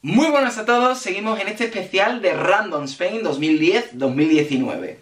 Muy buenas a todos, seguimos en este especial de Random Spain 2010-2019.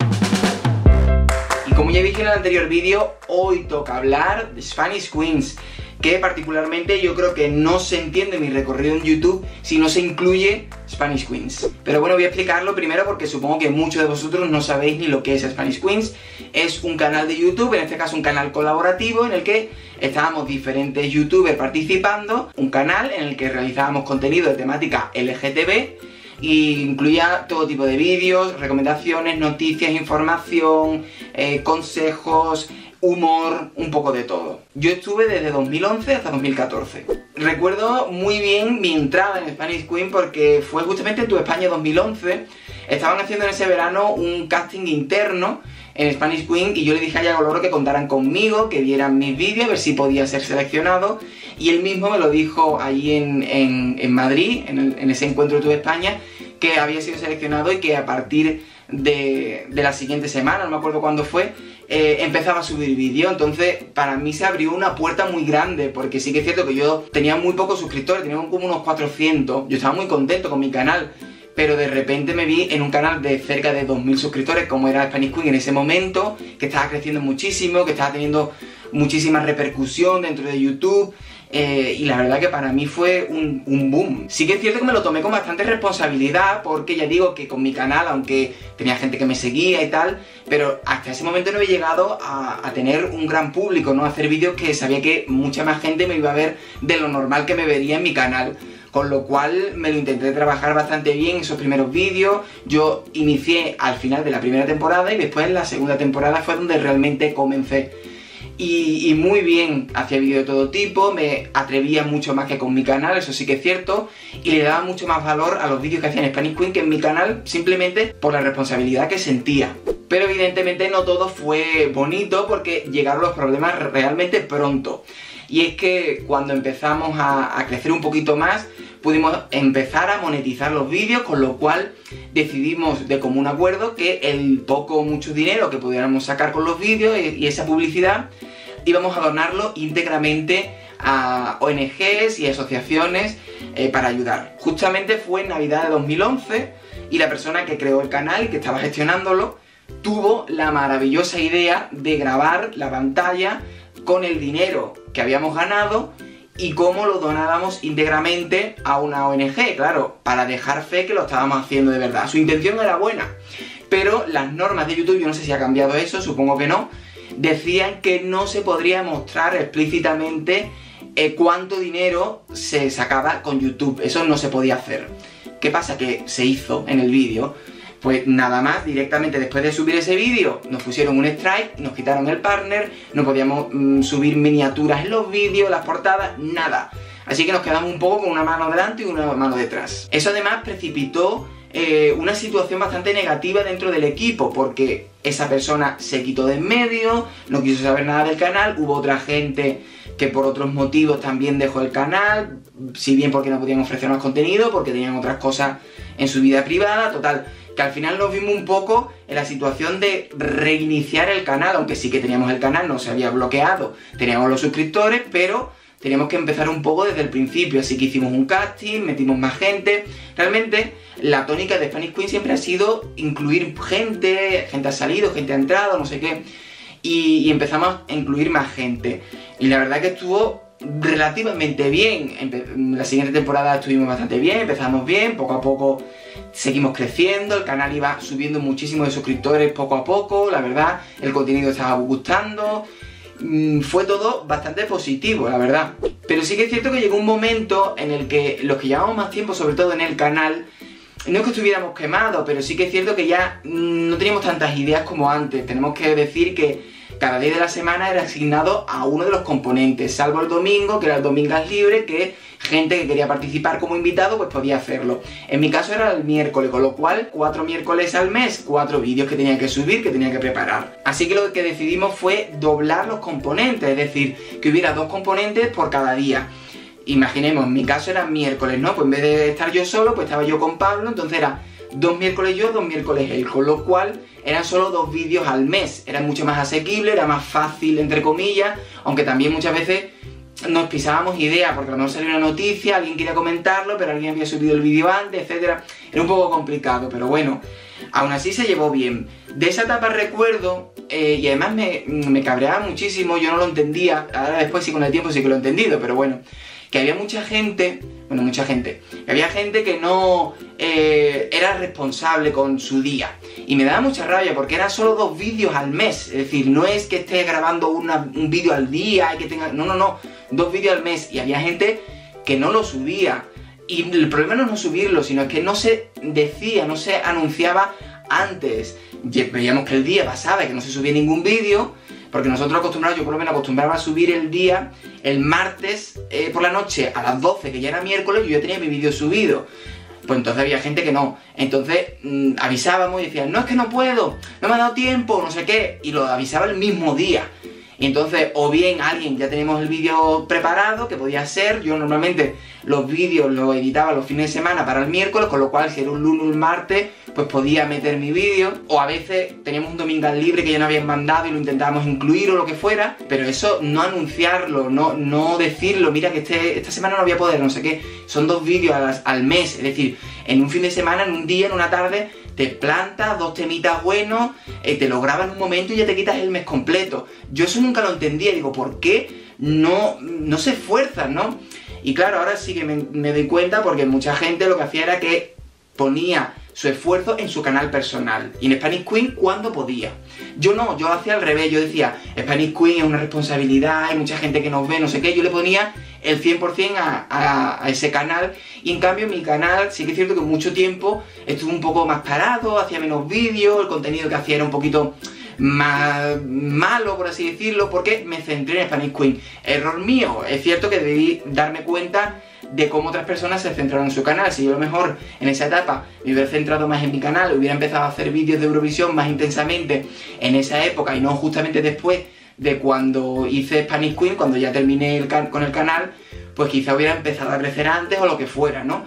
Y como ya dije en el anterior vídeo, hoy toca hablar de Spanish Queens, que particularmente yo creo que no se entiende mi recorrido en YouTube si no se incluye Spanish Queens. Pero bueno, voy a explicarlo primero porque supongo que muchos de vosotros no sabéis ni lo que es Spanish Queens. Es un canal de YouTube, en este caso un canal colaborativo en el que estábamos diferentes youtubers participando, un canal en el que realizábamos contenido de temática LGTB y incluía todo tipo de vídeos, recomendaciones, noticias, información, eh, consejos, humor, un poco de todo. Yo estuve desde 2011 hasta 2014. Recuerdo muy bien mi entrada en Spanish Queen porque fue justamente en Tu España 2011. Estaban haciendo en ese verano un casting interno en Spanish Queen y yo le dije a Yago que contaran conmigo, que vieran mis vídeos, a ver si podía ser seleccionado. Y él mismo me lo dijo allí en, Madrid, en, ese encuentro de Tu España, que había sido seleccionado y que a partir de, de la siguiente semana, no me acuerdo cuándo fue, eh, empezaba a subir vídeo, entonces para mí se abrió una puerta muy grande, porque sí que es cierto que yo tenía muy pocos suscriptores, tenía como unos 400, yo estaba muy contento con mi canal, pero de repente me vi en un canal de cerca de 2.000 suscriptores, como era Spanish Queen en ese momento, que estaba creciendo muchísimo, que estaba teniendo muchísima repercusión dentro de YouTube, eh, y la verdad que para mí fue un, boom. Sí que es cierto que me lo tomé con bastante responsabilidad, porque ya digo que con mi canal, aunque tenía gente que me seguía y tal, pero hasta ese momento no he llegado a, tener un gran público, ¿no? Hacer vídeos que sabía que mucha más gente me iba a ver de lo normal que me vería en mi canal con lo cual me lo intenté trabajar bastante bien esos primeros vídeos. Yo inicié al final de la primera temporada y después en la segunda temporada fue donde realmente comencé y, muy bien, hacía vídeos de todo tipo, me atrevía mucho más que con mi canal, eso sí que es cierto, y le daba mucho más valor a los vídeos que hacía en Spanish Queen que en mi canal, simplemente por la responsabilidad que sentía. Pero evidentemente no todo fue bonito porque llegaron los problemas realmente pronto. Y es que cuando empezamos a, a crecer un poquito más, pudimos empezar a monetizar los vídeos, con lo cual decidimos de común acuerdo que el poco o mucho dinero que pudiéramos sacar con los vídeos y esa publicidad íbamos a donarlo íntegramente a ONGs y asociaciones eh, para ayudar. Justamente fue en Navidad de 2011 y la persona que creó el canal y que estaba gestionándolo tuvo la maravillosa idea de grabar la pantalla con el dinero que habíamos ganado y cómo lo donábamos íntegramente a una ONG, claro, para dejar fe que lo estábamos haciendo de verdad. Su intención era buena, pero las normas de YouTube, yo no sé si ha cambiado eso, supongo que no, decían que no se podría mostrar explícitamente eh, cuánto dinero se sacaba con YouTube, eso no se podía hacer. ¿Qué pasa? Que se hizo en el vídeo, pues nada más, directamente después de subir ese vídeo, nos pusieron un strike, nos quitaron el partner, no podíamos mm, subir miniaturas en los vídeos, las portadas, nada. Así que nos quedamos un poco con una mano delante y una mano detrás. Eso además precipitó eh, una situación bastante negativa dentro del equipo, porque esa persona se quitó de en medio, no quiso saber nada del canal, hubo otra gente que por otros motivos también dejó el canal, si bien porque no podían ofrecer más contenido, porque tenían otras cosas en su vida privada, total, que al final nos vimos un poco en la situación de reiniciar el canal, aunque sí que teníamos el canal, no se había bloqueado, teníamos los suscriptores, pero teníamos que empezar un poco desde el principio, así que hicimos un casting, metimos más gente. Realmente la tónica de Spanish Queen siempre ha sido incluir gente, gente ha salido, gente ha entrado, no sé qué, y, y empezamos a incluir más gente. Y la verdad que estuvo relativamente bien. la siguiente temporada estuvimos bastante bien, empezamos bien, poco a poco seguimos creciendo, el canal iba subiendo muchísimo de suscriptores poco a poco, la verdad, el contenido estaba gustando. Mm, fue todo bastante positivo, la verdad. Pero sí que es cierto que llegó un momento en el que los que llevamos más tiempo, sobre todo en el canal, no es que estuviéramos quemados, pero sí que es cierto que ya mm, no teníamos tantas ideas como antes. Tenemos que decir que cada día de la semana era asignado a uno de los componentes, salvo el domingo, que era el Domingas Libre, que gente que quería participar como invitado pues podía hacerlo. En mi caso era el miércoles, con lo cual cuatro miércoles al mes, cuatro vídeos que tenía que subir, que tenía que preparar. Así que lo que decidimos fue doblar los componentes, es decir, que hubiera dos componentes por cada día. Imaginemos, en mi caso era miércoles, ¿no? Pues en vez de estar yo solo, pues estaba yo con Pablo, entonces era dos miércoles yo, dos miércoles él, con lo cual eran solo dos vídeos al mes, era mucho más asequible, era más fácil, entre comillas, aunque también muchas veces nos pisábamos ideas, porque a lo mejor una noticia, alguien quería comentarlo, pero alguien había subido el vídeo antes, etcétera. Era un poco complicado, pero bueno, aún así se llevó bien. De esa etapa recuerdo, eh, y además me, me cabreaba muchísimo, yo no lo entendía, ahora después sí con el tiempo sí que lo he entendido, pero bueno, que había mucha gente, bueno, mucha gente, había gente que no eh, era responsable con su día. Y me daba mucha rabia porque eran solo dos vídeos al mes. Es decir, no es que esté grabando un vídeo al día y que tenga. No, no, no. Dos vídeos al mes. Y había gente que no lo subía. Y el problema no es no subirlo, sino que no se decía, no se anunciaba antes. Veíamos que el día pasaba y que no se subía ningún vídeo porque nosotros acostumbrados, yo por lo menos acostumbraba a subir el día, el martes eh, por la noche a las 12, que ya era miércoles, yo ya tenía mi vídeo subido. Pues entonces había gente que no. Entonces mm, avisábamos y decían, no es que no puedo, no me ha dado tiempo, no sé qué. Y lo avisaba el mismo día. Y entonces, o bien alguien ya tenemos el vídeo preparado, que podía ser, yo normalmente los vídeos los editaba los fines de semana para el miércoles, con lo cual si era un lunes o un martes, pues podía meter mi vídeo. O a veces teníamos un domingo libre que ya no habían mandado y lo intentábamos incluir o lo que fuera, pero eso no anunciarlo, no, no decirlo, mira que este, esta semana no voy a poder, no sé qué. Son dos vídeos al, al mes, es decir, en un fin de semana, en un día, en una tarde, te plantas dos temitas buenos, eh, te lo grabas en un momento y ya te quitas el mes completo. Yo eso nunca lo entendía, digo, ¿por qué no, no se esfuerzan, no? Y claro, ahora sí que me, me doy cuenta porque mucha gente lo que hacía era que ponía su esfuerzo en su canal personal. Y en Spanish Queen cuando podía. Yo no, yo hacía al revés, yo decía, Spanish Queen es una responsabilidad, hay mucha gente que nos ve, no sé qué, yo le ponía el 100% a, a, ese canal y en cambio mi canal sí que es cierto que mucho tiempo estuvo un poco más parado, hacía menos vídeos, el contenido que hacía era un poquito más malo, por así decirlo, porque me centré en Spanish Queen. Error mío, es cierto que debí darme cuenta de cómo otras personas se centraron en su canal. Si yo a lo mejor en esa etapa me hubiera centrado más en mi canal, hubiera empezado a hacer vídeos de Eurovisión más intensamente en esa época y no justamente después de cuando hice Spanish Queen, cuando ya terminé con el canal, pues quizá hubiera empezado a crecer antes o lo que fuera, ¿no?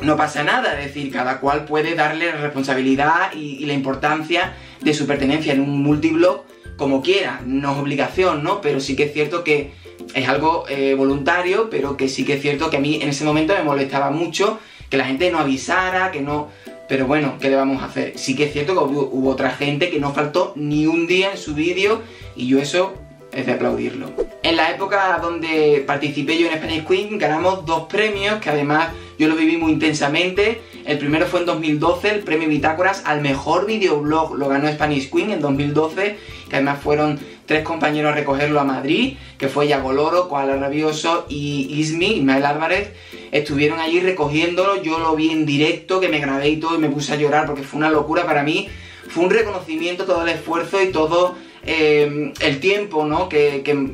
No pasa nada, es decir, cada cual puede darle la responsabilidad y, y la importancia de su pertenencia en un multiblog como quiera, no es obligación, ¿no? Pero sí que es cierto que es algo eh, voluntario, pero que sí que es cierto que a mí en ese momento me molestaba mucho que la gente no avisara, que no... Pero bueno, ¿qué le vamos a hacer? Sí que es cierto que hubo, otra gente que no faltó ni un día en su vídeo y yo eso es de aplaudirlo. En la época donde participé yo en Spanish Queen ganamos dos premios que además yo lo viví muy intensamente. El primero fue en 2012, el premio Bitácoras al mejor videoblog lo ganó Spanish Queen en 2012, que además fueron tres compañeros a recogerlo a Madrid, que fue Yagoloro, Koala Rabioso y Ismi, Ismael Álvarez, estuvieron allí recogiéndolo, yo lo vi en directo, que me grabé y todo y me puse a llorar porque fue una locura para mí, fue un reconocimiento todo el esfuerzo y todo eh, el tiempo ¿no? que, que,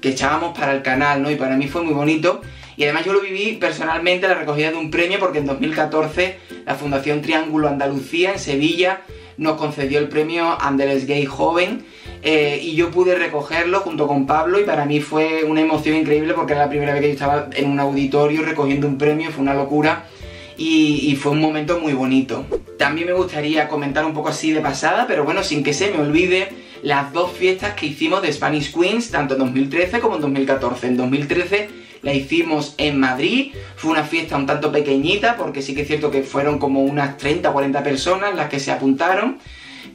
que echábamos para el canal, ¿no? y para mí fue muy bonito. Y además yo lo viví personalmente la recogida de un premio porque en 2014 la Fundación Triángulo Andalucía en Sevilla nos concedió el premio Andeles Gay Joven eh, y yo pude recogerlo junto con Pablo y para mí fue una emoción increíble porque era la primera vez que yo estaba en un auditorio recogiendo un premio, fue una locura y, fue un momento muy bonito. También me gustaría comentar un poco así de pasada, pero bueno, sin que se me olvide, las dos fiestas que hicimos de Spanish Queens, tanto en 2013 como en 2014. En 2013 la hicimos en Madrid, fue una fiesta un tanto pequeñita, porque sí que es cierto que fueron como unas 30 o 40 personas las que se apuntaron,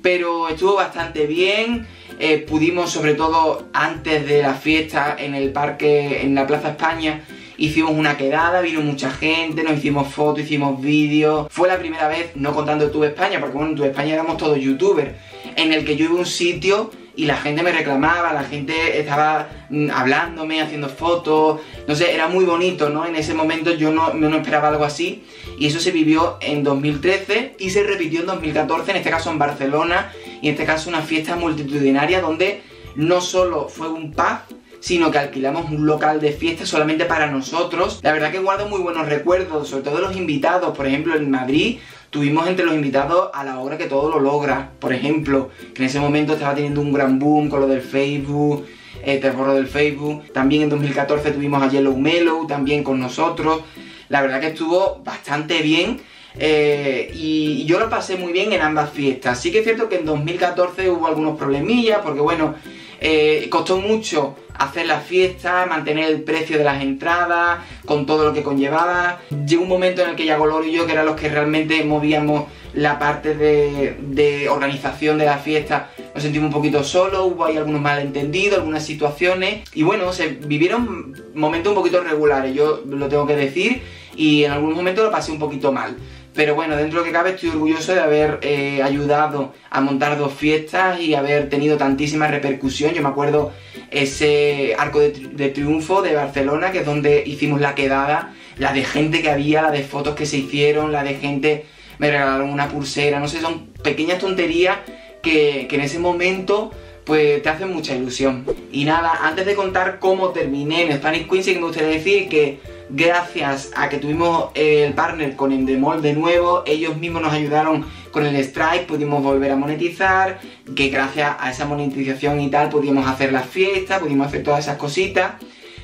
pero estuvo bastante bien, eh, pudimos sobre todo antes de la fiesta en el parque, en la Plaza España, hicimos una quedada, vino mucha gente, nos hicimos fotos, hicimos vídeos. Fue la primera vez, no contando Tu España, porque bueno, en España éramos todos youtubers, en el que yo iba a un sitio y la gente me reclamaba, la gente estaba mm, hablándome, haciendo fotos, no sé, era muy bonito, ¿no? En ese momento yo no, no esperaba algo así y eso se vivió en 2013 y se repitió en 2014, en este caso en Barcelona y en este caso una fiesta multitudinaria donde no solo fue un pub, sino que alquilamos un local de fiesta solamente para nosotros. La verdad que guardo muy buenos recuerdos, sobre todo los invitados, por ejemplo en Madrid tuvimos entre los invitados a la obra que todo lo logra, por ejemplo, que en ese momento estaba teniendo un gran boom con lo del Facebook, eh, terror del Facebook, también en 2014 tuvimos a Yellow Mellow también con nosotros, la verdad que estuvo bastante bien. Eh, y yo lo pasé muy bien en ambas fiestas. Sí que es cierto que en 2014 hubo algunos problemillas, porque bueno, eh, costó mucho hacer la fiesta, mantener el precio de las entradas, con todo lo que conllevaba. Llegó un momento en el que Yagoloro y yo, que eran los que realmente movíamos la parte de, organización de la fiesta, nos sentimos un poquito solos, hubo ahí algunos malentendidos, algunas situaciones, y bueno, se vivieron momentos un poquito regulares, yo lo tengo que decir, y en algunos momentos lo pasé un poquito mal. Pero bueno, dentro de lo que cabe estoy orgulloso de haber eh, ayudado a montar dos fiestas y haber tenido tantísima repercusión. Yo me acuerdo ese arco de, triunfo de Barcelona, que es donde hicimos la quedada, la de gente que había, la de fotos que se hicieron, la de gente, me regalaron una pulsera, no sé, son pequeñas tonterías que, que en ese momento pues te hacen mucha ilusión. Y nada, antes de contar cómo terminé en Spanish Queen, sí que me gustaría decir que gracias a que tuvimos el partner con Endemol de nuevo, ellos mismos nos ayudaron con el strike, pudimos volver a monetizar, que gracias a esa monetización y tal pudimos hacer las fiestas, pudimos hacer todas esas cositas.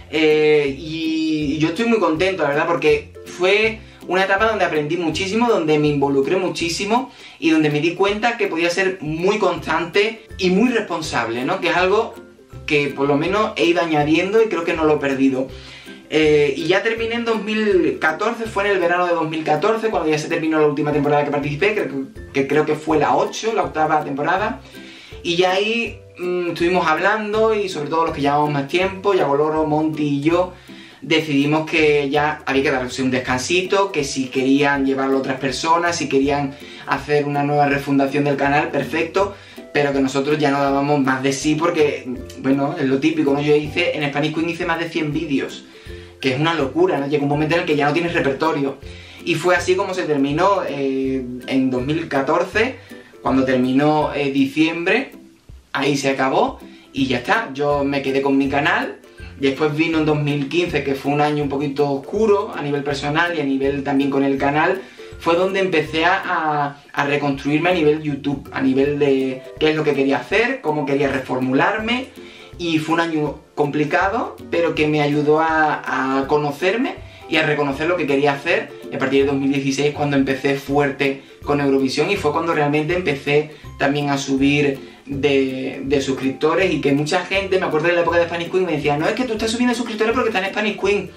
Eh, y, yo estoy muy contento, la verdad, porque fue una etapa donde aprendí muchísimo, donde me involucré muchísimo y donde me di cuenta que podía ser muy constante y muy responsable, ¿no? Que es algo que por lo menos he ido añadiendo y creo que no lo he perdido. Eh, y ya terminé en 2014, fue en el verano de 2014, cuando ya se terminó la última temporada que participé, que, creo que fue la 8, la octava temporada. Y ya ahí mm, estuvimos hablando y sobre todo los que llevamos más tiempo, Yagoloro, Monty y yo, decidimos que ya había que darse un descansito, que si querían llevarlo otras personas, si querían hacer una nueva refundación del canal, perfecto, pero que nosotros ya no dábamos más de sí porque, bueno, es lo típico, ¿no? Yo hice, en Spanish Queen hice más de 100 vídeos que es una locura, ¿no? Llega un momento en el que ya no tienes repertorio. Y fue así como se terminó eh, en 2014, cuando terminó eh, diciembre, ahí se acabó y ya está. Yo me quedé con mi canal. Después vino en 2015, que fue un año un poquito oscuro a nivel personal y a nivel también con el canal. Fue donde empecé a, a reconstruirme a nivel YouTube, a nivel de qué es lo que quería hacer, cómo quería reformularme y fue un año complicado, pero que me ayudó a, conocerme y a reconocer lo que quería hacer. A partir de 2016 cuando empecé fuerte con Eurovisión y fue cuando realmente empecé también a subir de, suscriptores y que mucha gente, me acuerdo de la época de Spanish Queen, me decía, no es que tú estás subiendo suscriptores porque estás en Spanish Queen.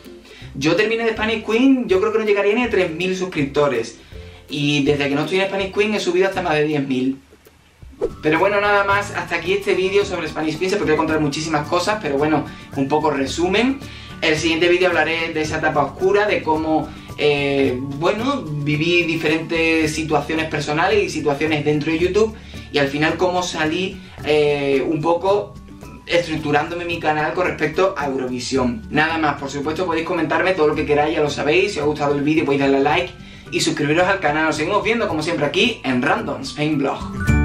Yo terminé de Spanish Queen, yo creo que no llegaría ni a 3.000 suscriptores. Y desde que no estoy en Spanish Queen he subido hasta más de 10.000. Pero bueno, nada más, hasta aquí este vídeo sobre Spanish Queen, se podría contar muchísimas cosas, pero bueno, un poco resumen. El siguiente vídeo hablaré de esa etapa oscura, de cómo, eh, bueno, viví diferentes situaciones personales y situaciones dentro de YouTube y al final cómo salí eh, un poco estructurándome mi canal con respecto a Eurovisión. Nada más, por supuesto podéis comentarme todo lo que queráis, ya lo sabéis, si os ha gustado el vídeo podéis darle a like y suscribiros al canal. Nos seguimos viendo como siempre aquí en Random Spain Blog.